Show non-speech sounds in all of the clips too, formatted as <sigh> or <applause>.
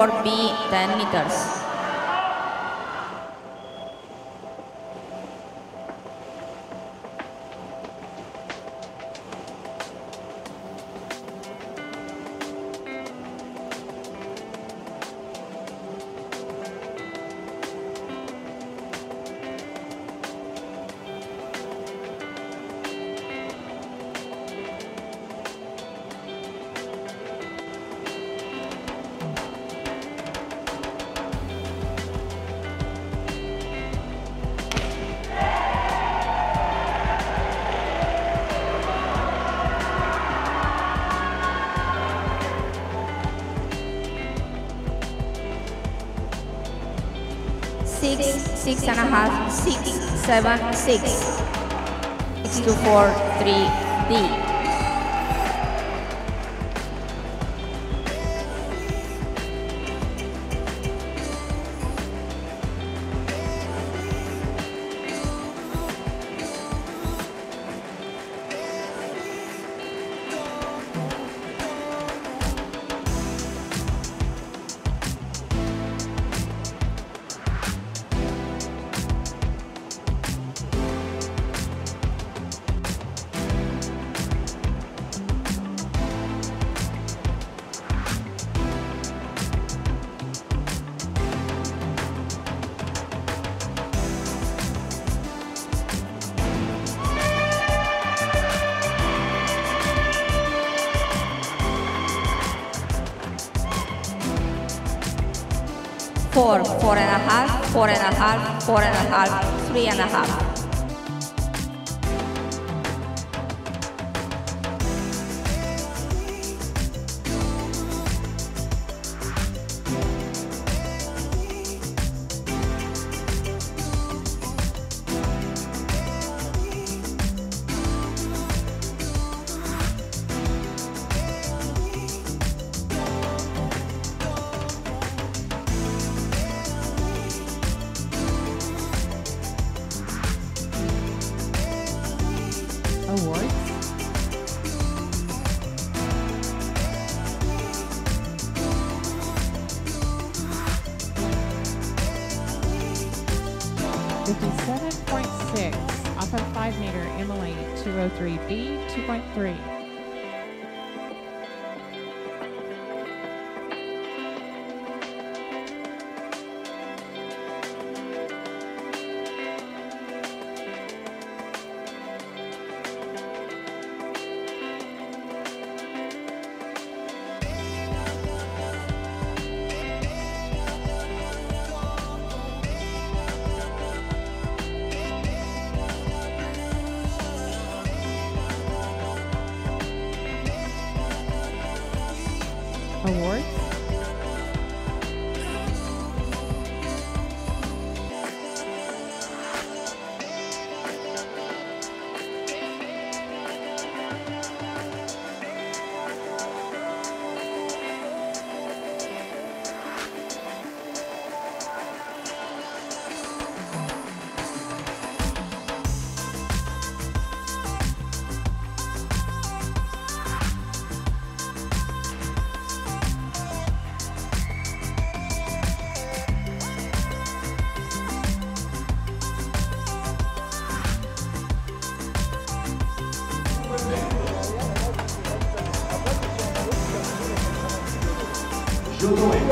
or be 10 meters. Seven, six, six two four three D. four, four and a half, four and a half, four and a half, three and a half. 3B 2.3. Still going.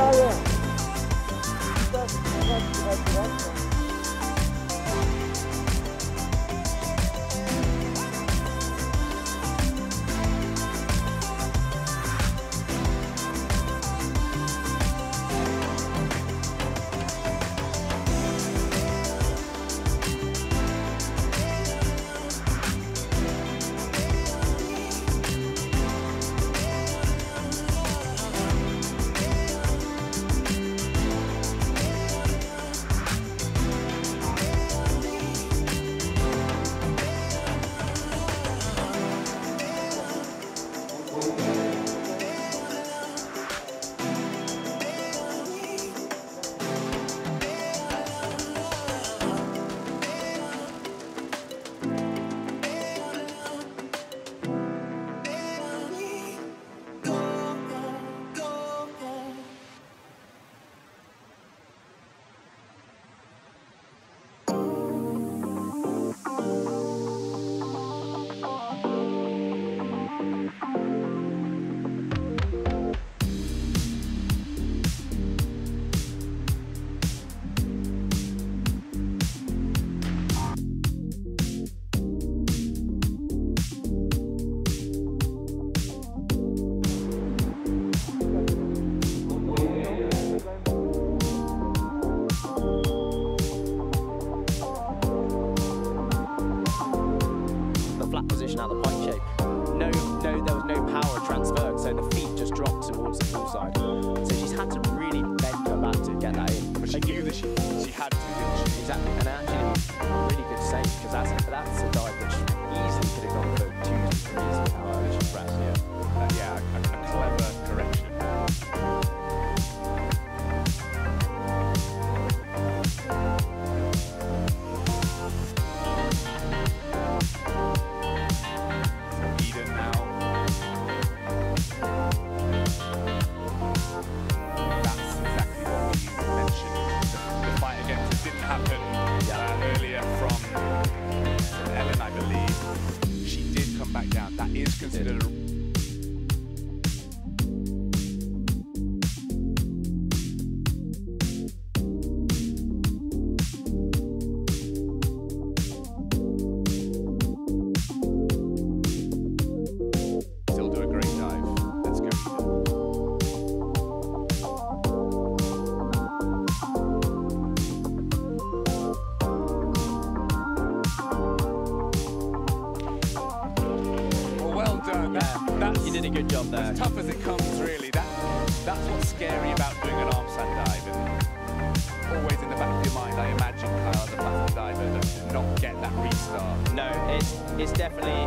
It's it's definitely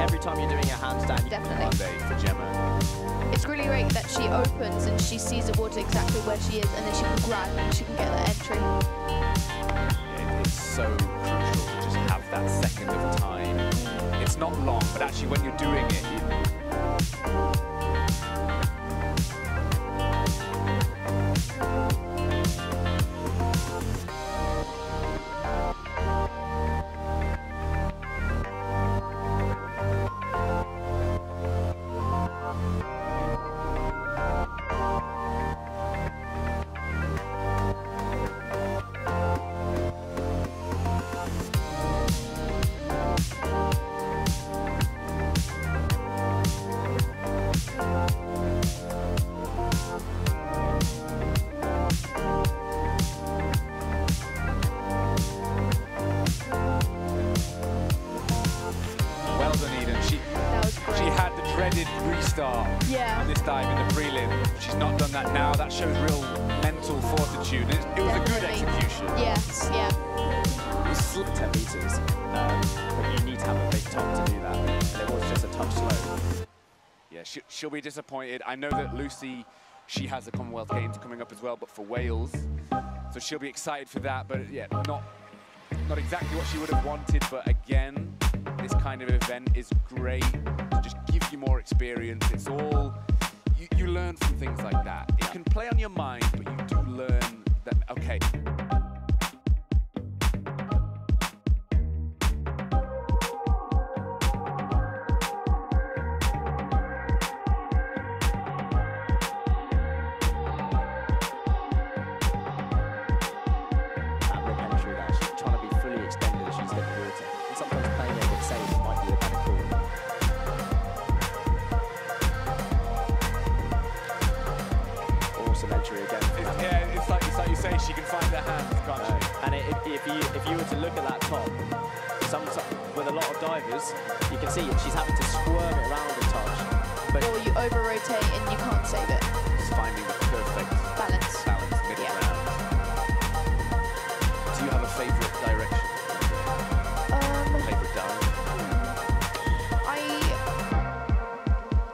every time you're doing a handstand, you Definitely. Monday for Gemma. It's really great that she opens and she sees the water exactly where she is and then she can grab and she can get the entry. It is so crucial to just have that second of time. It's not long, but actually when you're doing it, you, that now. That shows real mental fortitude. It, it was a good Definitely. execution. Yes, yeah. it's slick 10 meters, um, but you need to have a big top to do that, and it was just a touch slow. Yeah, she, she'll be disappointed. I know that Lucy, she has the Commonwealth Games coming up as well, but for Wales. So she'll be excited for that, but yeah, not not exactly what she would have wanted, but again, this kind of event is great to just give you more experience. It's all, you, you learn from things like that. It can play on your mind, but you do learn that, okay, with a lot of divers, you can see it, she's having to squirm it around a touch. But Or you over rotate and you can't save it. Just finding the perfect Balance. balance, middle Yeah. ground. Do you have a favourite direction? Um, Favourite dive? I.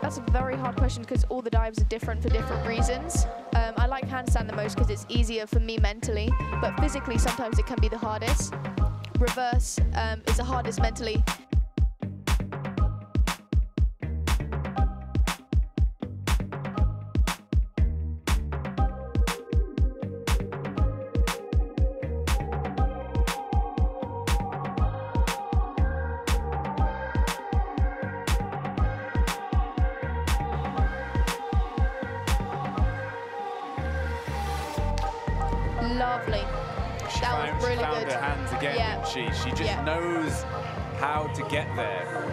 That's a very hard question because all the dives are different for different reasons. Um, I like handstand the most because it's easier for me mentally, but physically sometimes it can be the hardest. Reverse um, is the hardest mentally. Really found good. her hands again, Yeah. she? She just Yeah. knows how to get there.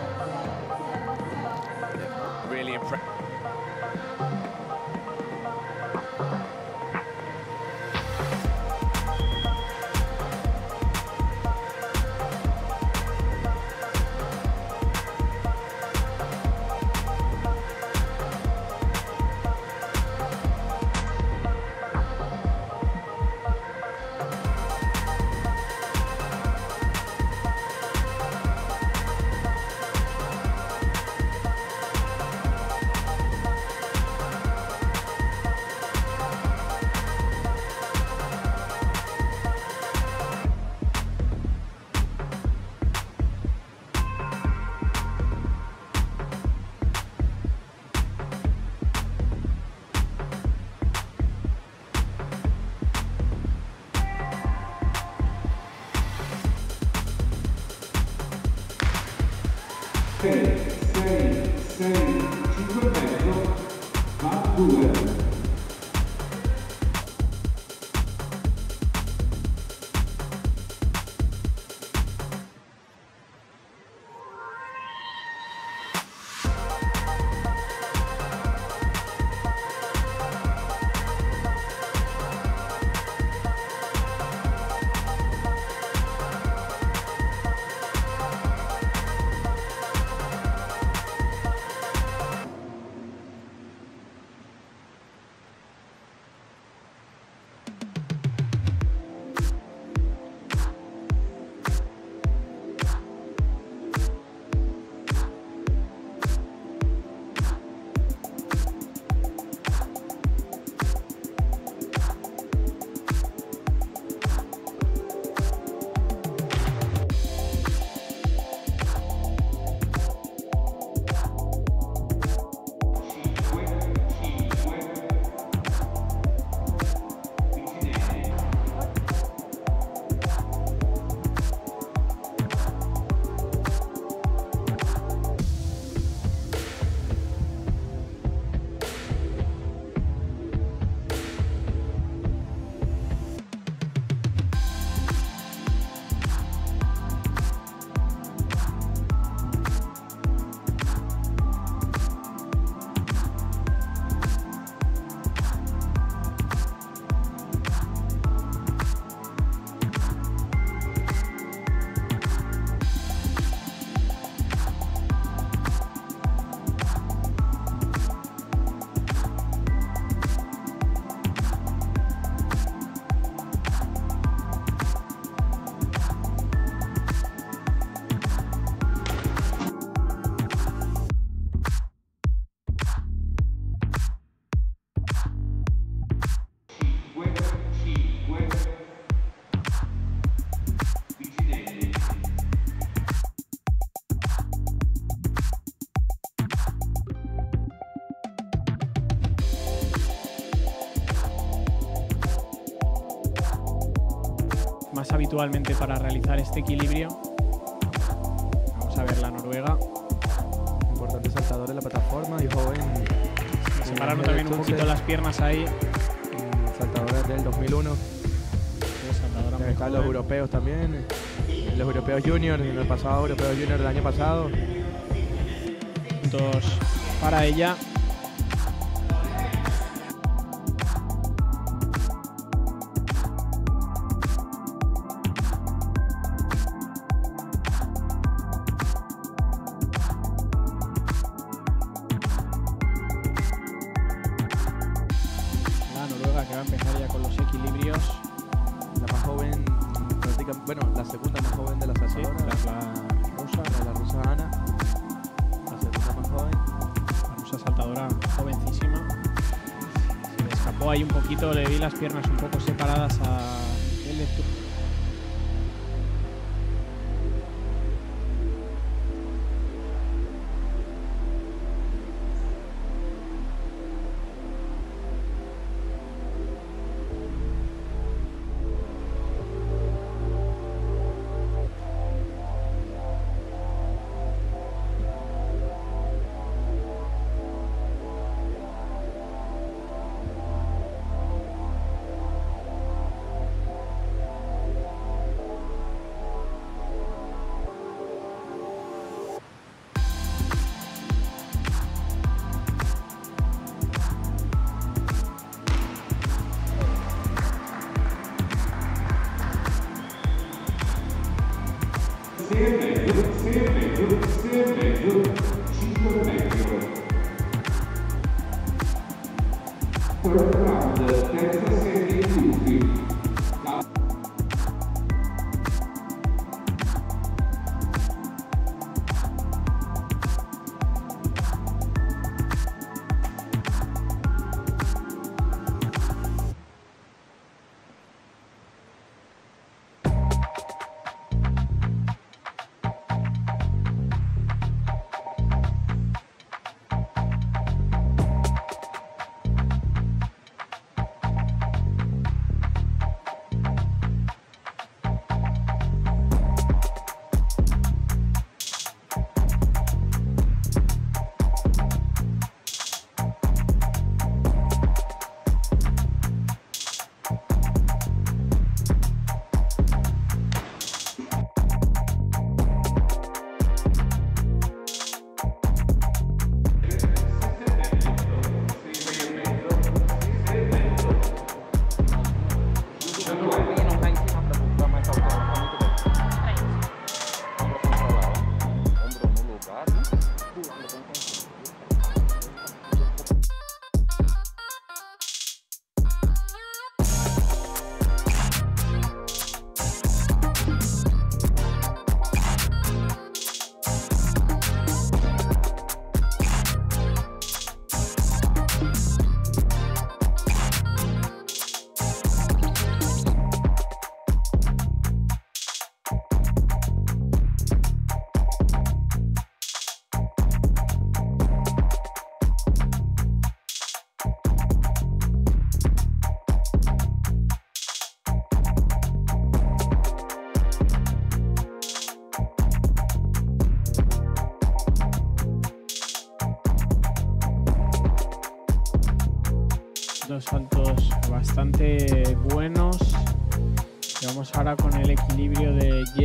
Habitualmente para realizar este equilibrio. Vamos a ver la noruega. Importante saltador en la plataforma y joven. Separaron también un poquito las piernas ahí. mm, Saltadores del 2001. Saltadora muy Están los joven. europeos también. Los europeos juniors, en el pasado, europeos juniors del año pasado. puntos para ella.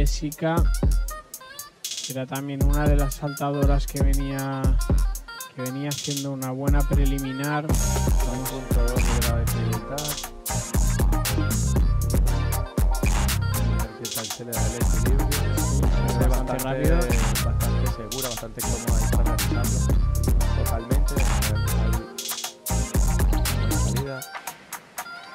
Jessica, que era también una de las saltadoras que venía que venía haciendo una buena preliminar. Vamos. A se le da el equilibrio. Ve Bastante rápido. bastante segura, bastante cómoda ahí para realizarlo. Totalmente. Buena salida.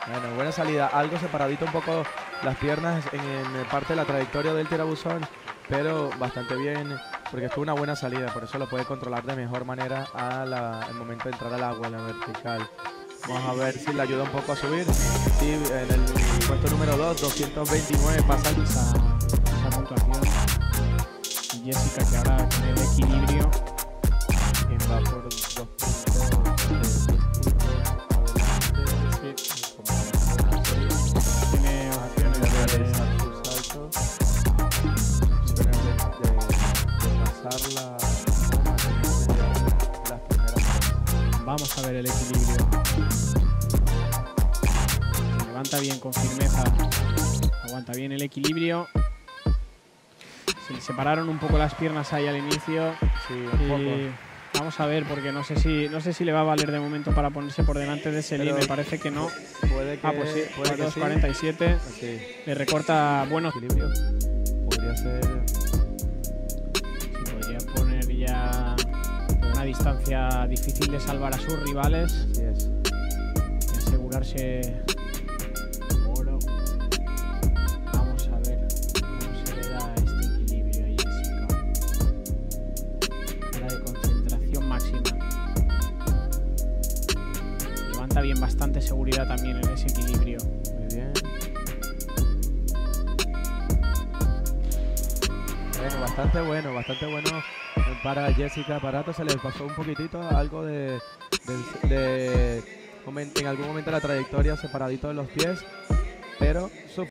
Bueno, buena salida. Algo separadito un poco las piernas en, en parte de la trayectoria del tirabuzón, pero bastante bien porque estuvo una buena salida, por eso lo puede controlar de mejor manera al momento de entrar al agua en la vertical. Vamos a ver si le ayuda un poco a subir. Sí, en el puesto número 2, 229, pasa el- esa, puntuación. Jessica que ahora con el equilibrio quien va por dos puntos, Vamos a ver el equilibrio. Levanta bien con firmeza. Aguanta bien el equilibrio. Se le separaron un poco las piernas ahí al inicio. Sí, un poco. Y vamos a ver, porque no sé si no sé si le va a valer de momento para ponerse por delante de Selin. Me parece que no. Puede que, Ah, pues sí, puede que sí. 2.47. Sí, Le recorta buenos. equilibrio. Podría ser. Una distancia difícil de salvar a sus rivales y asegurarse oro. Vamos a ver cómo se le da este equilibrio a Jessica. De concentración máxima. Levanta bien bastante seguridad también en ese equilibrio. Muy bien. Bueno, bastante bueno, bastante bueno para Jessica Parato. Se le pasó un poquitito algo de, de- de en algún momento la trayectoria separadito de los pies, pero su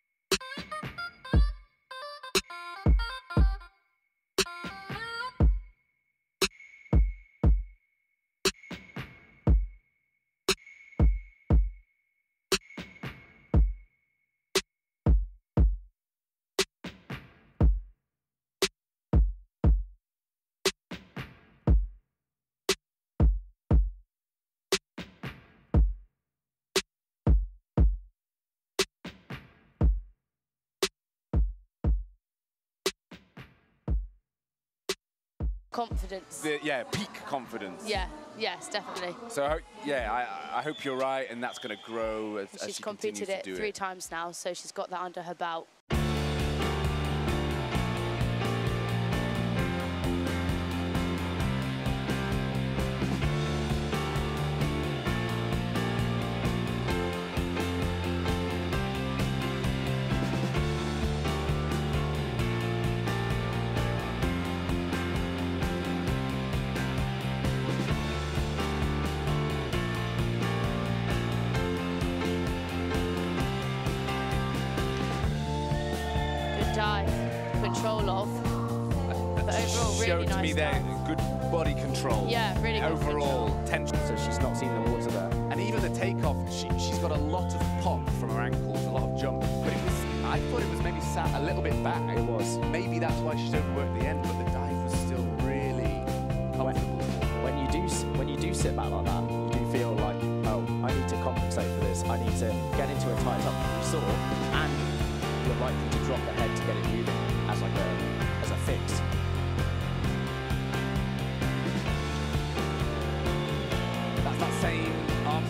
confidence. The, yeah, peak confidence. Yeah, yes, definitely. So I hope- yeah, I, I hope you're right, and that's going to grow as, as She's she competed continues it three it. times now, so she's got that under her belt. Overall, really to nice me there dive. good body control. Yeah, really good Overall tension. So she's not seen the water there. And even the takeoff, she, she's got a lot of pop from her ankles, a lot of jump. But it was, I thought it was maybe sat a little bit back. It was. Maybe that's why she's overworked the end,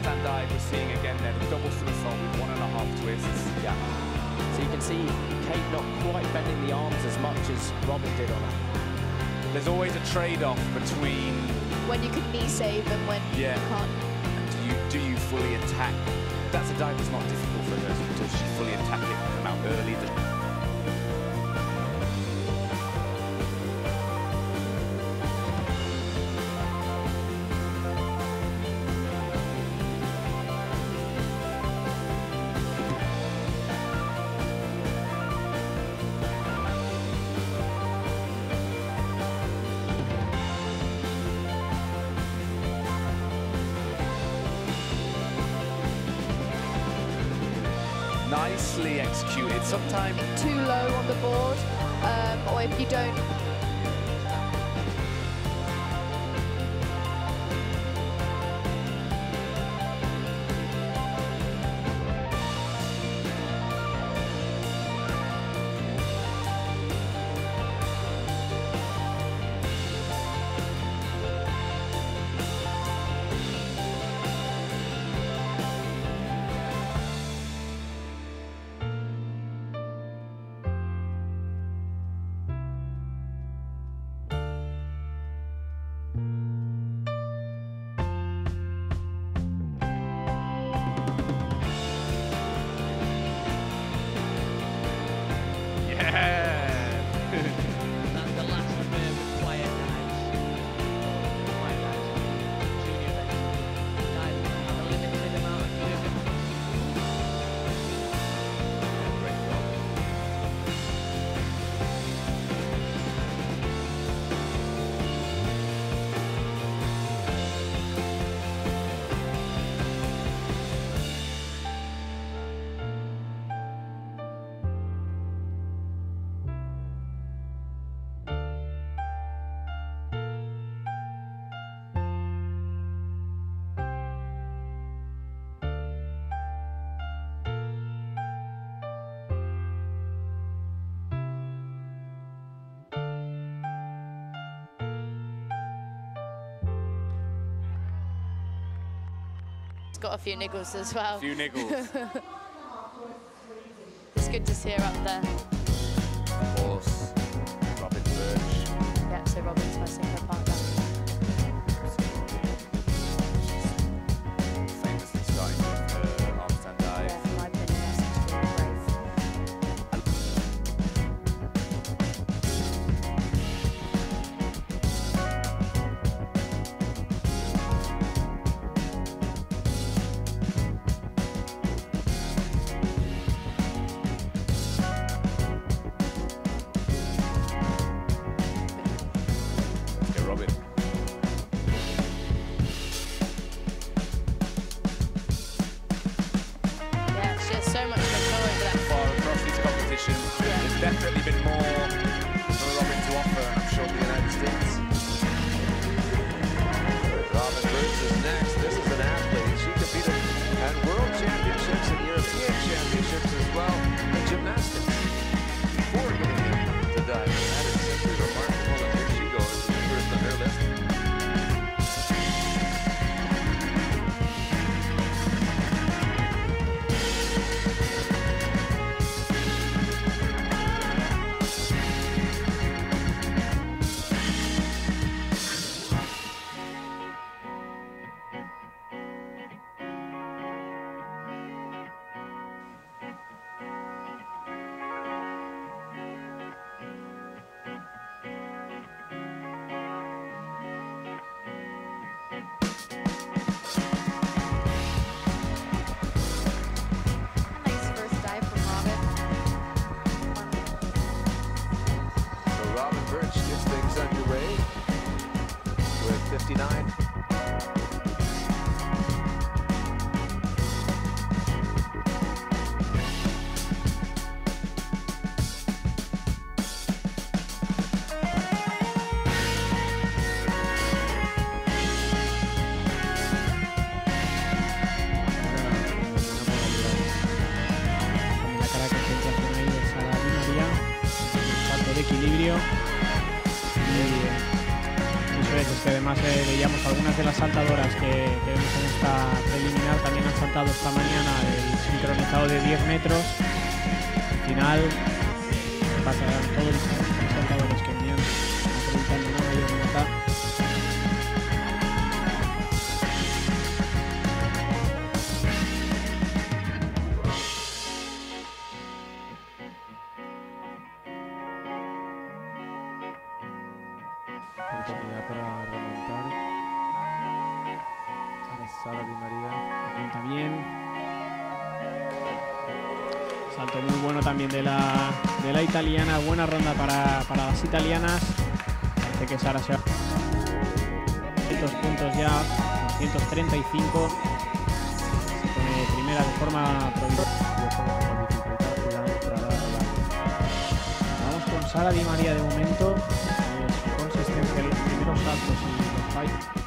arm stand dive we're seeing again there, the double somersault with one and a half twists. Yeah. So you can see Kate not quite bending the arms as much as Robin did on her. There's always a trade-off between When you can knee save and when Yeah. you can't. do you do you fully attack? That's a dive that's not difficult for her. Does she fully attack it, come out early? Sometimes It's got a few niggles as well. a few niggles. <laughs> It's good to see her up there. of course, Robin Birch. Yeah, so Robin's eh, eso es, es que además eh, veíamos algunas de las saltadoras que, que vemos en esta preliminar también han saltado esta mañana el sincronizado de 10 metros. Al final pasarán todos los buena ronda para, para las italianas. Parece que Sara se va. 200 puntos ya, 235. Se pone primera de forma provisional. Vamos con Sara Di María de momento. Los primeros saltos y los fights.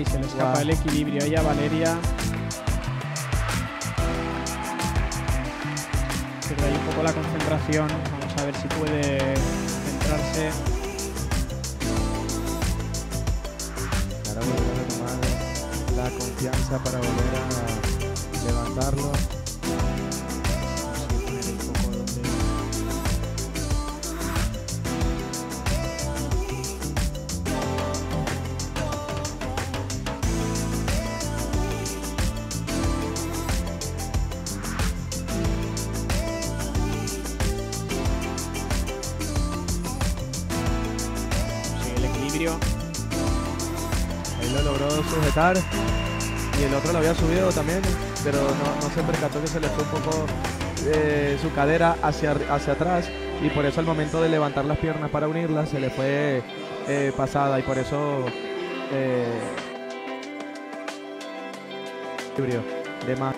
Y se le escapa el equilibrio. Ella, Valeria. Pierde ahí un poco la concentración. Vamos a ver si puede centrarse. Para volver a retomar la confianza para volver a levantarlo. Y el otro lo había subido también, pero no, no se percató que se le fue un poco eh, su cadera hacia, hacia atrás. Y por eso al momento de levantar las piernas para unirlas se le fue eh, pasada. Y por eso eh, de más.